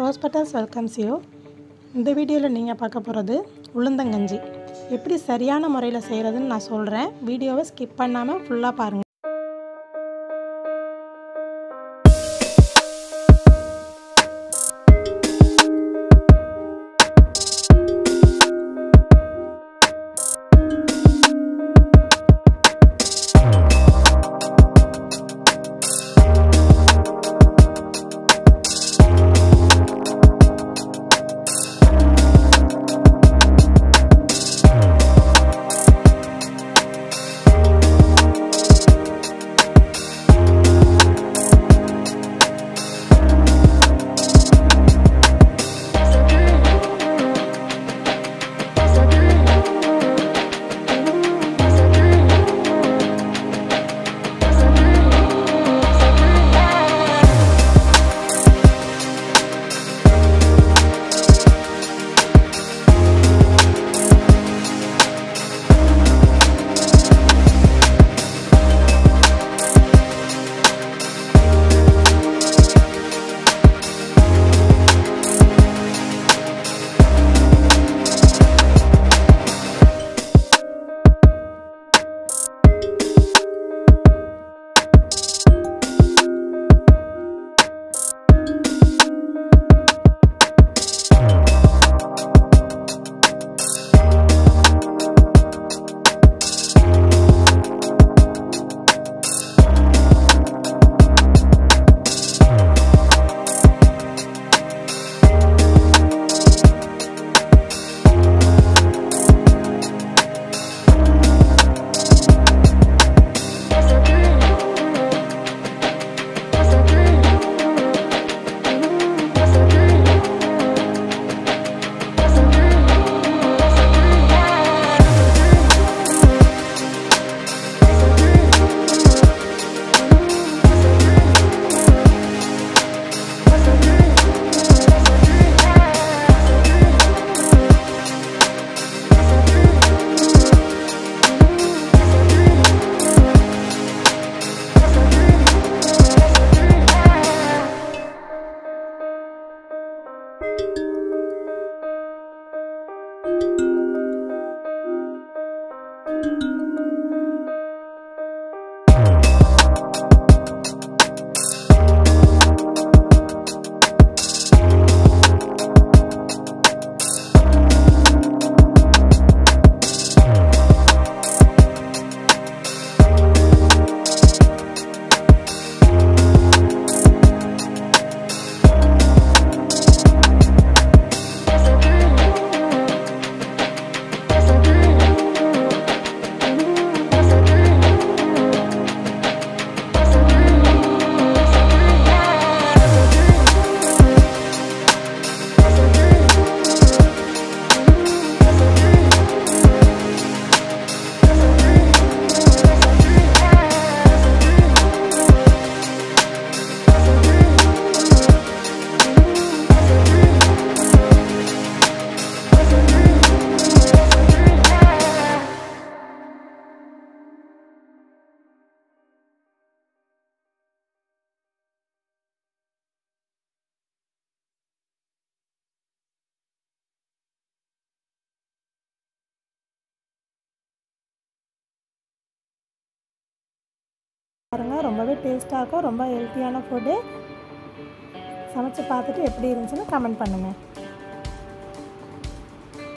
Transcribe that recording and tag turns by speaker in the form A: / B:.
A: Hospitals welcomes you இந்த வீடியோவில் நீங்கள் பார்க்க போகிறது உளுந்தங்கஞ்சி. எப்படி சரியான முறையில் செய்கிறதுன்னு நான் சொல்கிறேன் வீடியோவை ஸ்கிப் பண்ணாமல் ஃபுல்லாக பாருங்கள் பாருங்கள் ரொம்பவே டேஸ்ட்டாக இருக்கும். ரொம்ப ஹெல்த்தியான ஃபுட்டு சமைச்சு பார்த்துட்டு எப்படி இருந்துச்சுன்னு கமெண்ட் பண்ணுங்கள்